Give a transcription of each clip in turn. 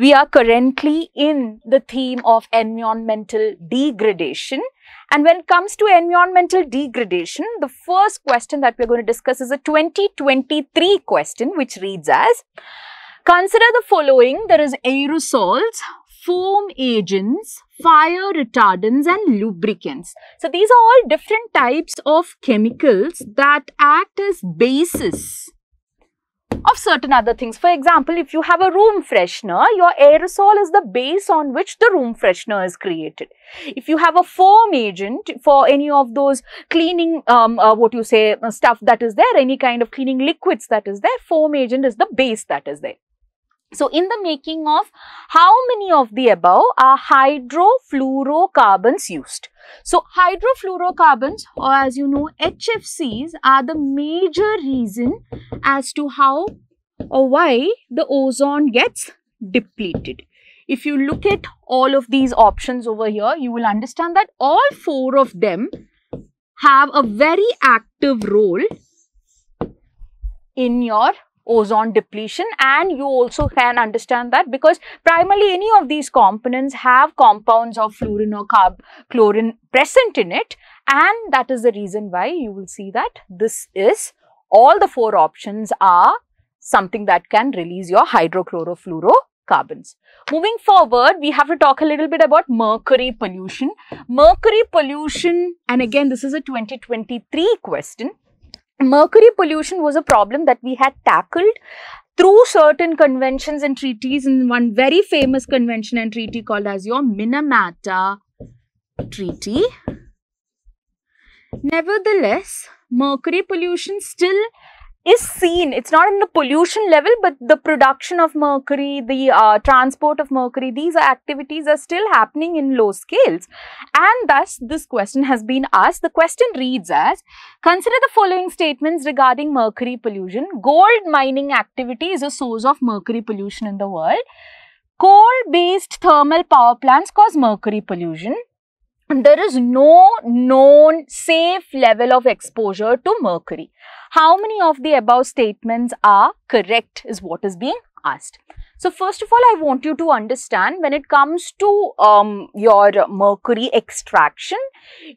We are currently in the theme of environmental degradation. And when it comes to environmental degradation, the first question that we're going to discuss is a 2023 question, which reads as, Consider the following. There is aerosols, foam agents, fire retardants and lubricants. So these are all different types of chemicals that act as bases of certain other things. For example, if you have a room freshener, your aerosol is the base on which the room freshener is created. If you have a foam agent for any of those cleaning, um, uh, what you say, uh, stuff that is there, any kind of cleaning liquids that is there, foam agent is the base that is there. So, in the making of how many of the above are hydrofluorocarbons used? So, hydrofluorocarbons or as you know HFCs are the major reason as to how or why the ozone gets depleted. If you look at all of these options over here, you will understand that all four of them have a very active role in your ozone depletion and you also can understand that because primarily any of these components have compounds of fluorine or chlorine present in it and that is the reason why you will see that this is all the four options are something that can release your hydrochlorofluorocarbons. Moving forward, we have to talk a little bit about mercury pollution. Mercury pollution, and again, this is a 2023 question mercury pollution was a problem that we had tackled through certain conventions and treaties in one very famous convention and treaty called as your Minamata Treaty. Nevertheless, mercury pollution still is seen. It's not in the pollution level, but the production of mercury, the uh, transport of mercury, these activities are still happening in low scales. And thus, this question has been asked. The question reads as, consider the following statements regarding mercury pollution. Gold mining activity is a source of mercury pollution in the world. Coal-based thermal power plants cause mercury pollution there is no known safe level of exposure to mercury. How many of the above statements are correct is what is being asked. So, first of all, I want you to understand when it comes to um, your mercury extraction,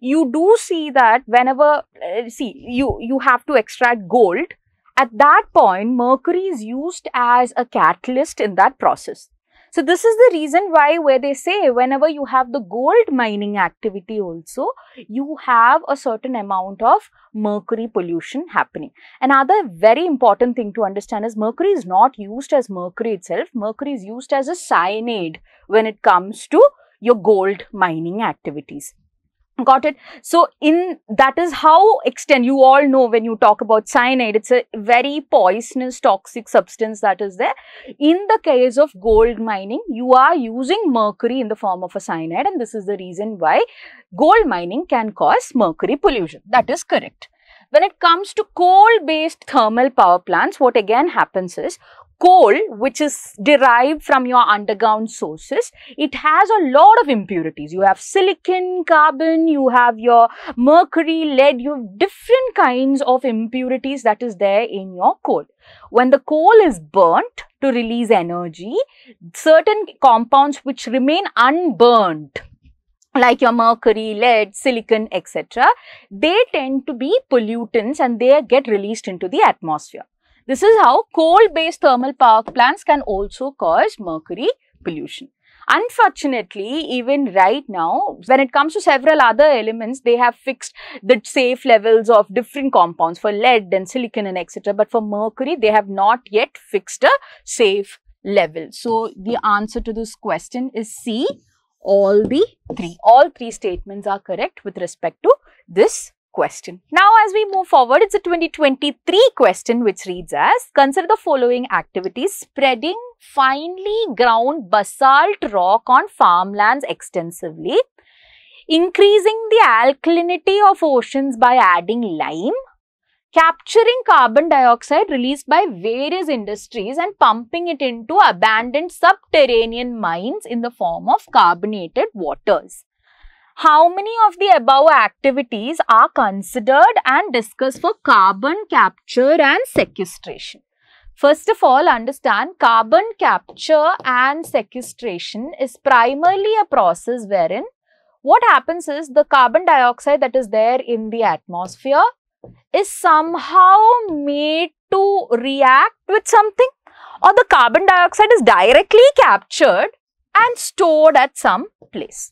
you do see that whenever, uh, see, you, you have to extract gold. At that point, mercury is used as a catalyst in that process. So this is the reason why where they say whenever you have the gold mining activity also, you have a certain amount of mercury pollution happening. Another very important thing to understand is mercury is not used as mercury itself. Mercury is used as a cyanide when it comes to your gold mining activities got it. So in that is how extend you all know when you talk about cyanide it's a very poisonous toxic substance that is there. In the case of gold mining you are using mercury in the form of a cyanide and this is the reason why gold mining can cause mercury pollution. That is correct. When it comes to coal based thermal power plants what again happens is coal which is derived from your underground sources it has a lot of impurities you have silicon carbon you have your mercury lead you have different kinds of impurities that is there in your coal when the coal is burnt to release energy certain compounds which remain unburnt like your mercury, lead, silicon, etc., they tend to be pollutants and they get released into the atmosphere. This is how coal-based thermal power plants can also cause mercury pollution. Unfortunately, even right now, when it comes to several other elements, they have fixed the safe levels of different compounds for lead and silicon and etc. But for mercury, they have not yet fixed a safe level. So, the answer to this question is C, all the three. All three statements are correct with respect to this question. Now, as we move forward, it's a 2023 question which reads as, consider the following activities, spreading finely ground basalt rock on farmlands extensively, increasing the alkalinity of oceans by adding lime, capturing carbon dioxide released by various industries and pumping it into abandoned subterranean mines in the form of carbonated waters how many of the above activities are considered and discussed for carbon capture and sequestration? First of all, understand carbon capture and sequestration is primarily a process wherein what happens is the carbon dioxide that is there in the atmosphere is somehow made to react with something or the carbon dioxide is directly captured and stored at some place.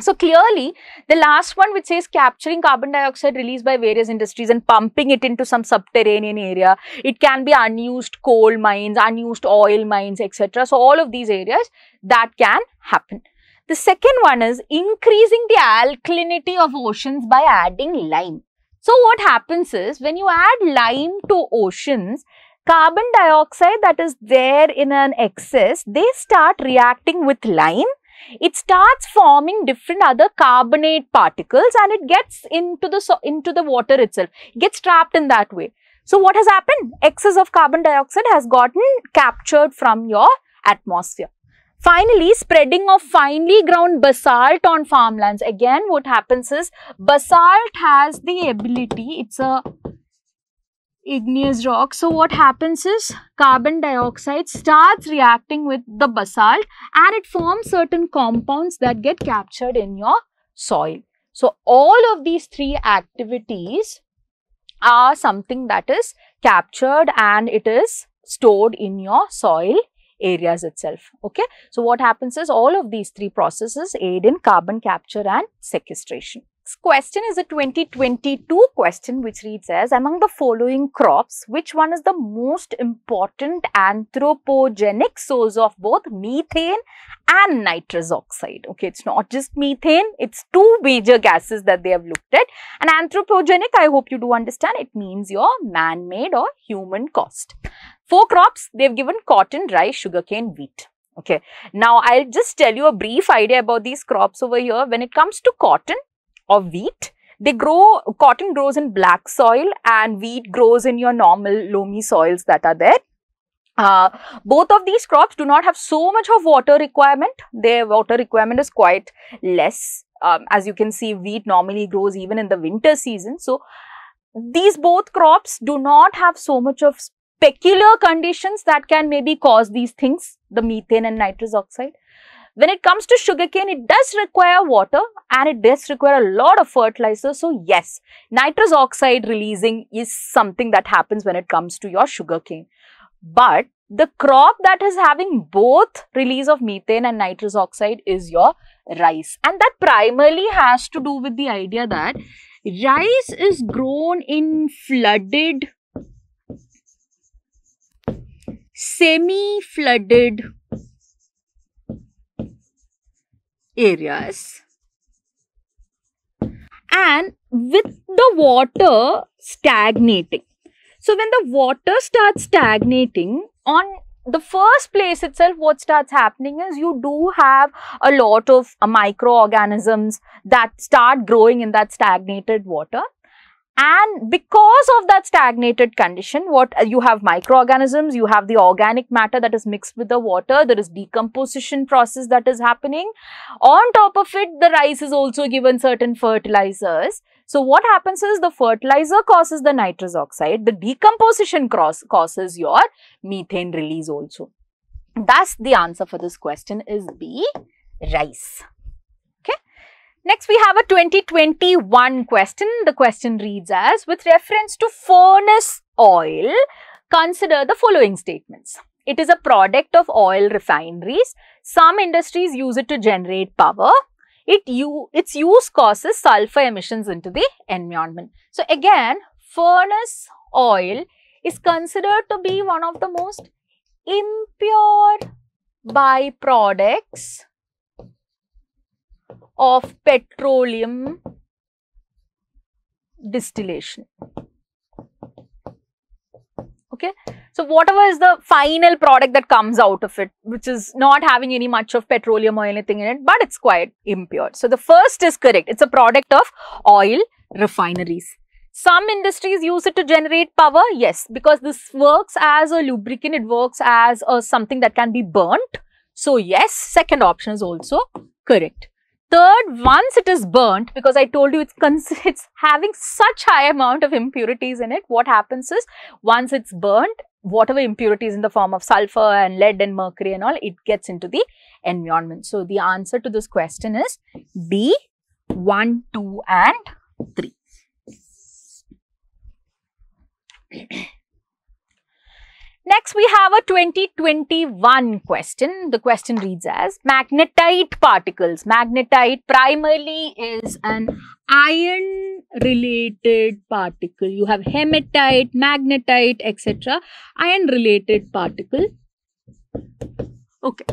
So clearly, the last one which says capturing carbon dioxide released by various industries and pumping it into some subterranean area. It can be unused coal mines, unused oil mines, etc. So all of these areas that can happen. The second one is increasing the alkalinity of oceans by adding lime. So what happens is when you add lime to oceans, carbon dioxide that is there in an excess, they start reacting with lime it starts forming different other carbonate particles and it gets into the into the water itself. It gets trapped in that way. So what has happened? Excess of carbon dioxide has gotten captured from your atmosphere. Finally spreading of finely ground basalt on farmlands. Again what happens is basalt has the ability it's a igneous rock. So what happens is carbon dioxide starts reacting with the basalt and it forms certain compounds that get captured in your soil. So all of these three activities are something that is captured and it is stored in your soil areas itself. Okay. So what happens is all of these three processes aid in carbon capture and sequestration question is a 2022 question which reads as among the following crops which one is the most important anthropogenic source of both methane and nitrous oxide? Okay it's not just methane it's two major gases that they have looked at. And anthropogenic i hope you do understand it means your man-made or human caused four crops they've given cotton rice sugarcane wheat. Okay now i'll just tell you a brief idea about these crops over here. When it comes to cotton of wheat. They grow, cotton grows in black soil and wheat grows in your normal loamy soils that are there. Uh, both of these crops do not have so much of water requirement. Their water requirement is quite less. Um, as you can see, wheat normally grows even in the winter season. So, these both crops do not have so much of specular conditions that can maybe cause these things, the methane and nitrous oxide. When it comes to sugarcane, it does require water and it does require a lot of fertilizer. So yes, nitrous oxide releasing is something that happens when it comes to your sugarcane. But the crop that is having both release of methane and nitrous oxide is your rice. And that primarily has to do with the idea that rice is grown in flooded, semi-flooded areas and with the water stagnating. So when the water starts stagnating on the first place itself what starts happening is you do have a lot of uh, microorganisms that start growing in that stagnated water and because of that stagnated condition, what uh, you have microorganisms, you have the organic matter that is mixed with the water, there is decomposition process that is happening. On top of it, the rice is also given certain fertilizers. So what happens is the fertilizer causes the nitrous oxide, the decomposition cross causes your methane release also. Thus, the answer for this question is B, rice. Next, we have a 2021 question. The question reads as, with reference to furnace oil, consider the following statements. It is a product of oil refineries. Some industries use it to generate power. It its use causes sulfur emissions into the environment. So, again, furnace oil is considered to be one of the most impure byproducts of petroleum distillation. Okay. So, whatever is the final product that comes out of it, which is not having any much of petroleum or anything in it, but it's quite impure. So, the first is correct. It's a product of oil refineries. Some industries use it to generate power. Yes, because this works as a lubricant. It works as a, something that can be burnt. So, yes, second option is also correct. Third, once it is burnt, because I told you it's, it's having such high amount of impurities in it, what happens is once it's burnt, whatever impurities in the form of sulfur and lead and mercury and all, it gets into the environment. So, the answer to this question is B 1, 2 and 3. Next, we have a 2021 question. The question reads as magnetite particles. Magnetite primarily is an iron related particle. You have hematite, magnetite, etc. Iron related particle. Okay.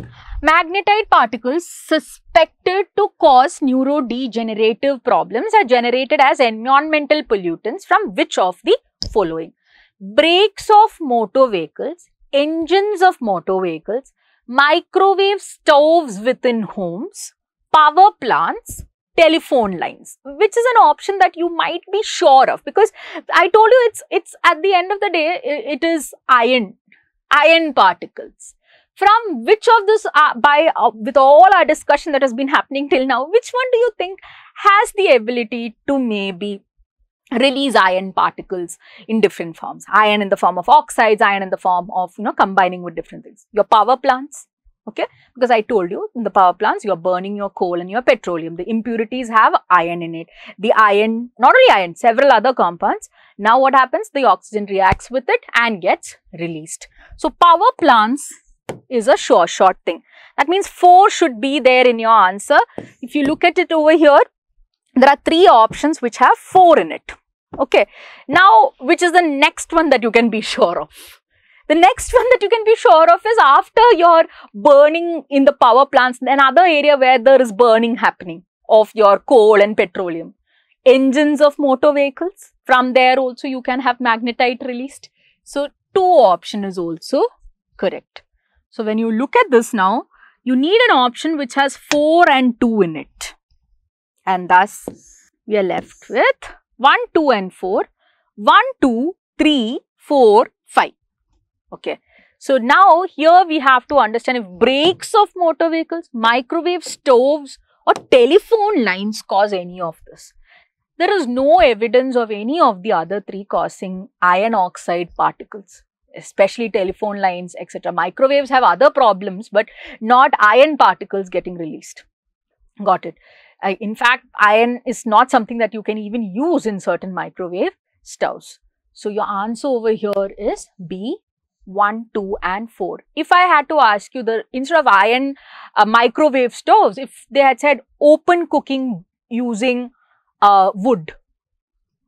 Magnetite particles suspected to cause neurodegenerative problems are generated as environmental pollutants from which of the following? Brakes of motor vehicles, engines of motor vehicles, microwave stoves within homes, power plants, telephone lines which is an option that you might be sure of because i told you it's it's at the end of the day it is iron iron particles. From which of this uh, by uh, with all our discussion that has been happening till now which one do you think has the ability to maybe release iron particles in different forms. Iron in the form of oxides, iron in the form of, you know, combining with different things. Your power plants, okay? Because I told you in the power plants, you're burning your coal and your petroleum. The impurities have iron in it. The iron, not only iron, several other compounds. Now what happens? The oxygen reacts with it and gets released. So power plants is a sure short thing. That means 4 should be there in your answer. If you look at it over here, there are three options which have 4 in it. Okay. Now, which is the next one that you can be sure of? The next one that you can be sure of is after your burning in the power plants, another area where there is burning happening of your coal and petroleum. Engines of motor vehicles, from there also you can have magnetite released. So, two option is also correct. So, when you look at this now, you need an option which has 4 and 2 in it. And thus, we are left with 1, 2 and 4, 1, 2, 3, 4, 5. Okay. So now here we have to understand if brakes of motor vehicles, microwave stoves or telephone lines cause any of this. There is no evidence of any of the other three causing iron oxide particles, especially telephone lines, etc. Microwaves have other problems, but not iron particles getting released. Got it in fact, iron is not something that you can even use in certain microwave stoves. So, your answer over here is B 1, 2 and 4. If I had to ask you the instead of iron uh, microwave stoves, if they had said open cooking using uh, wood,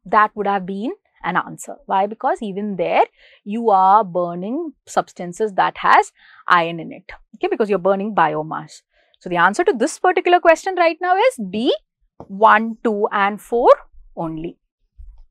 that would have been an answer. Why? Because even there you are burning substances that has iron in it. Okay, because you're burning biomass. So, the answer to this particular question right now is B 1, 2 and 4 only.